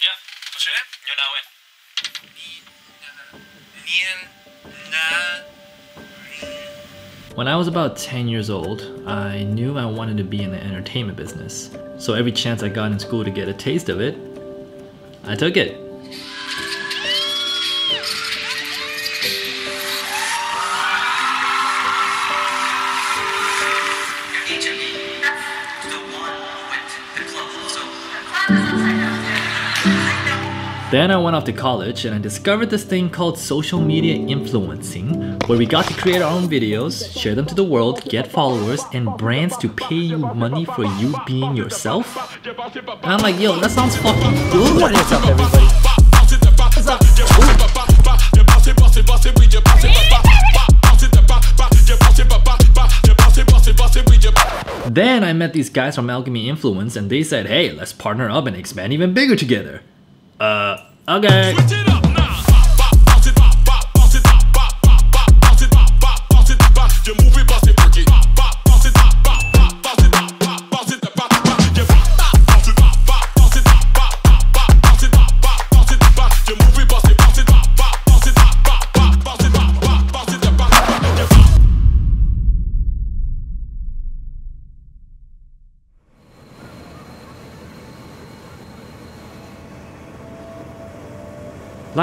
Yeah. What's your name? You're now in. When I was about 10 years old, I knew I wanted to be in the entertainment business. So every chance I got in school to get a taste of it, I took it. Then I went off to college and I discovered this thing called social media influencing, where we got to create our own videos, share them to the world, get followers, and brands to pay you money for you being yourself. And I'm like, yo, that sounds fucking good. What's up, everybody? Then I met these guys from Alchemy Influence and they said, hey, let's partner up and expand even bigger together. Uh, okay.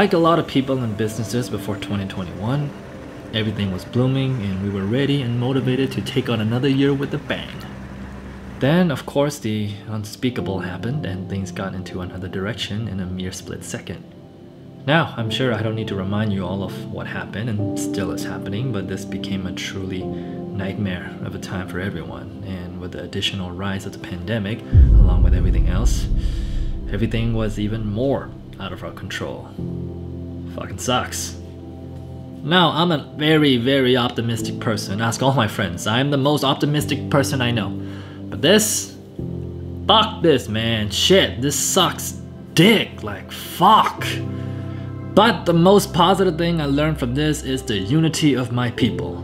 Like a lot of people and businesses before 2021, everything was blooming and we were ready and motivated to take on another year with a bang. Then, of course, the unspeakable happened and things got into another direction in a mere split second. Now, I'm sure I don't need to remind you all of what happened and still is happening, but this became a truly nightmare of a time for everyone. And with the additional rise of the pandemic, along with everything else, everything was even more out of our control. Fucking sucks. Now, I'm a very, very optimistic person. Ask all my friends. I am the most optimistic person I know. But this, fuck this, man. Shit, this sucks dick. Like, fuck. But the most positive thing I learned from this is the unity of my people.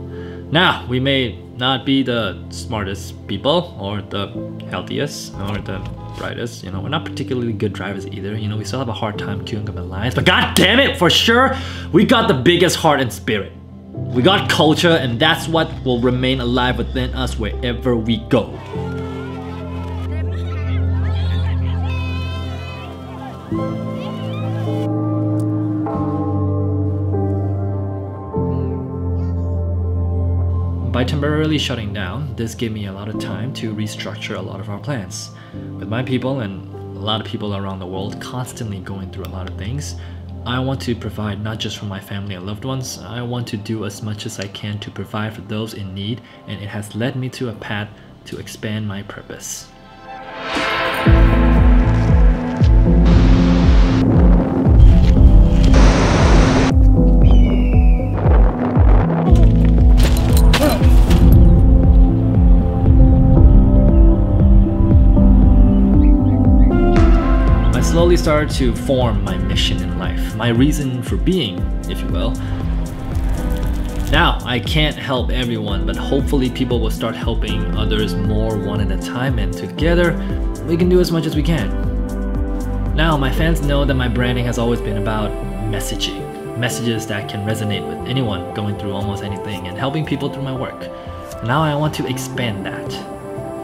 Now, we may not be the smartest people or the healthiest or the brightest. You know, we're not particularly good drivers either. You know, we still have a hard time queuing up in lines. But god damn it, for sure, we got the biggest heart and spirit. We got culture, and that's what will remain alive within us wherever we go. By temporarily shutting down, this gave me a lot of time to restructure a lot of our plans. With my people and a lot of people around the world constantly going through a lot of things, I want to provide not just for my family and loved ones, I want to do as much as I can to provide for those in need, and it has led me to a path to expand my purpose. Slowly started to form my mission in life, my reason for being, if you will. Now, I can't help everyone, but hopefully people will start helping others more one at a time, and together, we can do as much as we can. Now, my fans know that my branding has always been about messaging, messages that can resonate with anyone going through almost anything, and helping people through my work. Now I want to expand that.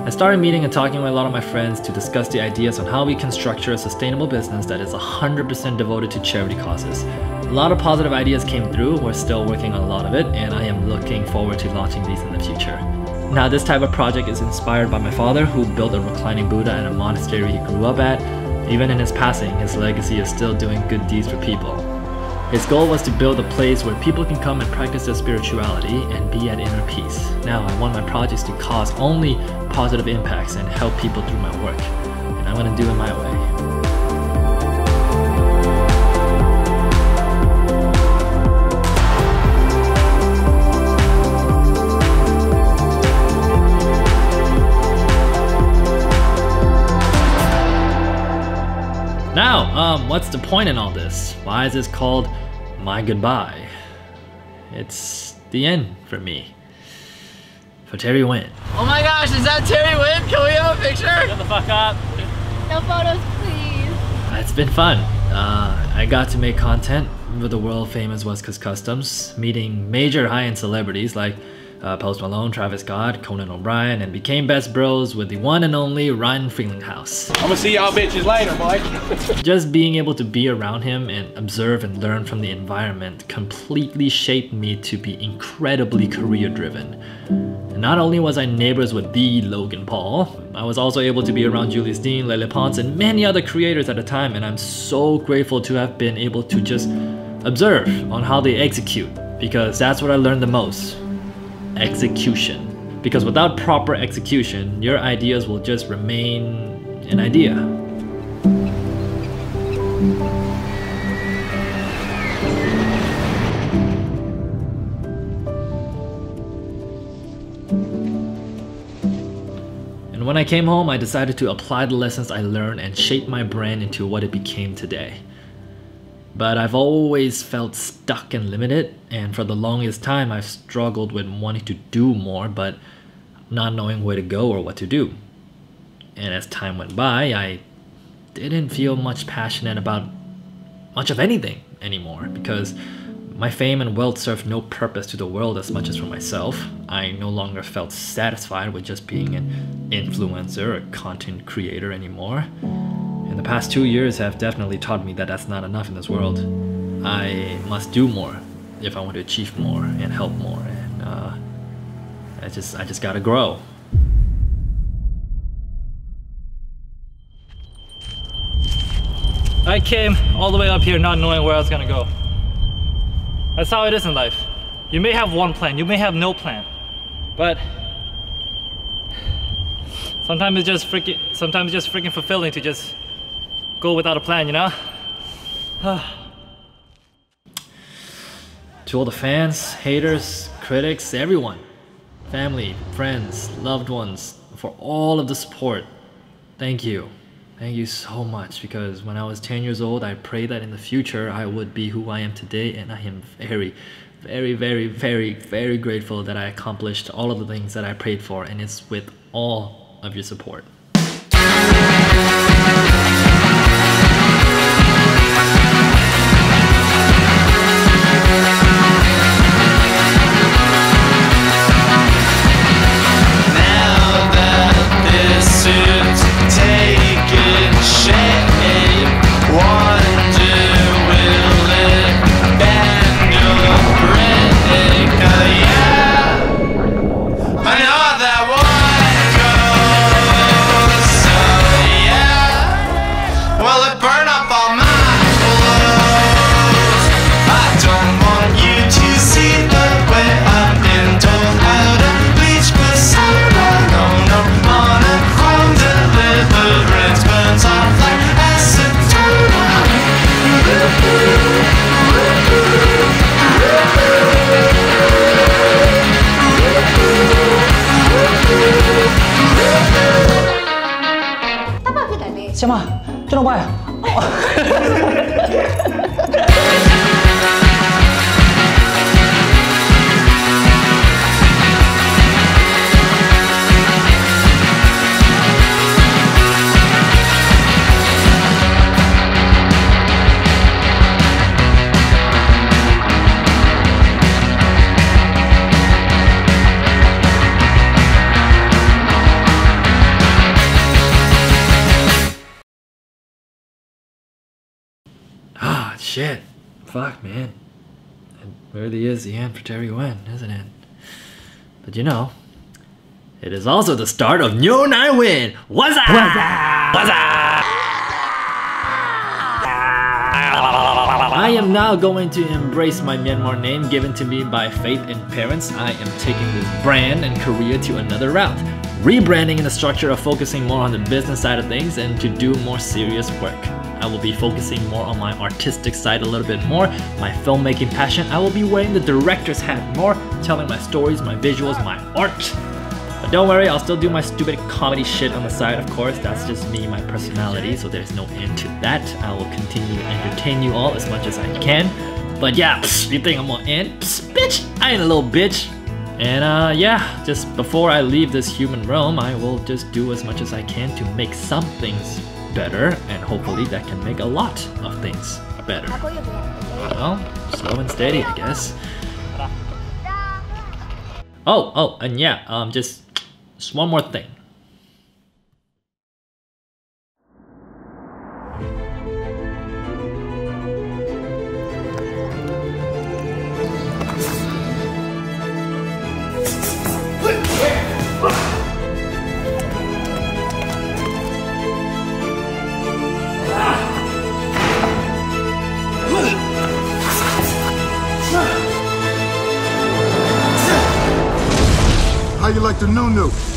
I started meeting and talking with a lot of my friends to discuss the ideas on how we can structure a sustainable business that is 100% devoted to charity causes. A lot of positive ideas came through, we're still working on a lot of it, and I am looking forward to launching these in the future. Now, this type of project is inspired by my father, who built a reclining Buddha at a monastery he grew up at. Even in his passing, his legacy is still doing good deeds for people. His goal was to build a place where people can come and practice their spirituality and be at inner peace. Now, I want my projects to cause only positive impacts and help people through my work. And I'm gonna do it my way. Now, um, what's the point in all this? Why is this called My Goodbye? It's the end for me. For Terry Win. Oh my gosh, is that Terry Win? Can we have a picture? Shut the fuck up. No photos, please. it's been fun. Uh, I got to make content with the world famous West Coast Customs, meeting major high-end celebrities like uh, Post Malone, Travis Scott, Conan O'Brien, and became best bros with the one and only Ryan Friedlinghaus. I'm gonna see y'all bitches later, boy. Just being able to be around him and observe and learn from the environment completely shaped me to be incredibly career driven. And not only was I neighbors with the Logan Paul, I was also able to be around Julius Dein, Lele Pons, and many other creators at the time, and I'm so grateful to have been able to just observe on how they execute, because that's what I learned the most execution. Because without proper execution, your ideas will just remain an idea. And when I came home, I decided to apply the lessons I learned and shape my brand into what it became today. But I've always felt stuck and limited, and for the longest time, I've struggled with wanting to do more, but not knowing where to go or what to do. And as time went by, I didn't feel much passionate about much of anything anymore because my fame and wealth served no purpose to the world as much as for myself. I no longer felt satisfied with just being an influencer or content creator anymore. The past two years have definitely taught me that that's not enough in this world. I must do more if I want to achieve more and help more. And uh, I just, I just gotta grow. I came all the way up here not knowing where I was gonna go. That's how it is in life. You may have one plan, you may have no plan, but sometimes it's just freaking, sometimes it's just freaking fulfilling to just go without a plan, you know? to all the fans, haters, critics, everyone, family, friends, loved ones, for all of the support, thank you. Thank you so much because when I was 10 years old, I prayed that in the future I would be who I am today, and I am very, very, very, very, very grateful that I accomplished all of the things that I prayed for, and it's with all of your support. 行吗？真的歪啊 shit. Fuck, man. It really is the end for Terry Win, isn't it? But you know, it is also the start of Nyo Naing Win. What's up? What's up? What's up? I am now going to embrace my Myanmar name given to me by faith and parents. I am taking this brand and career to another route, rebranding in the structure of focusing more on the business side of things and to do more serious work. I will be focusing more on my artistic side a little bit more, my filmmaking passion. I will be wearing the director's hat more, telling my stories, my visuals, my art. But don't worry, I'll still do my stupid comedy shit on the side, of course. That's just me, my personality, so there's no end to that. I will continue to entertain you all as much as I can. But yeah, you think I'm gonna end? Bitch, I ain't a little bitch. And uh, yeah, just before I leave this human realm, I will just do as much as I can to make some things better, and hopefully that can make a lot of things better. Well, slow and steady, I guess. Oh, oh, and yeah, um, just, just one more thing. Like the new-new?